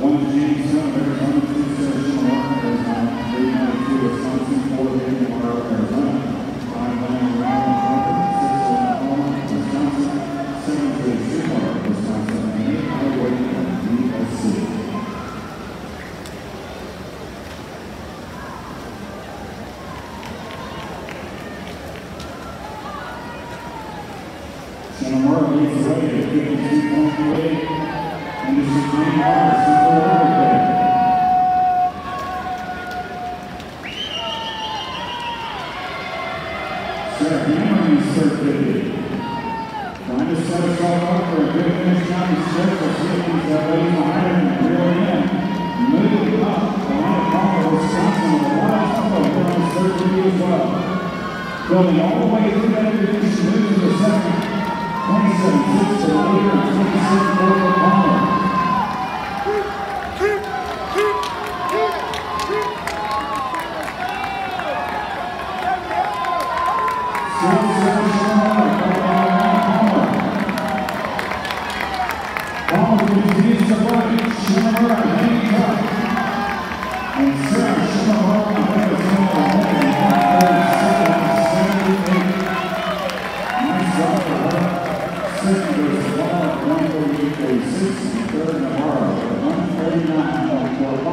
One James Summer, one to Sarah Santa Maria leads the way at fifty-two point two eight. And this is Green Water, Central Overpay. Sarah Cameron is fifty. Trying to set us all up for a good finish down the of cities that lay behind and reel in. Moving up, Alana Wisconsin, with a lot of from his third as well. Building all the way through that division, moving to the second. Twenty-seven, six Navarro, 149.45.